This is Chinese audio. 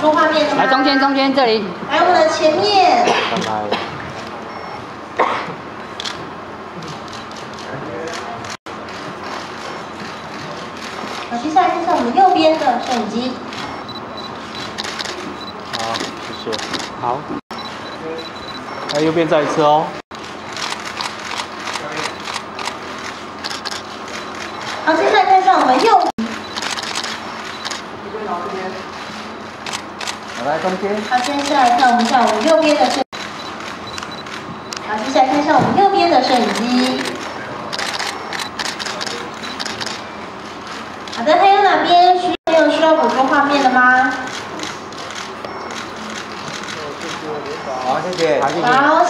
出画面的吗？来中间中间这里。来我们的前面。拜拜。好，接下来看一下我们右边的摄影机。好，谢谢。好。来右边再一次哦。好，接下来看上我们右。好，来中间。好，接下来看我们下我们右边的摄。好，接下来看一下我们右边的摄影机。好的，还有哪边需要有需要捕捉画面的吗？好，谢谢。好，谢谢。好。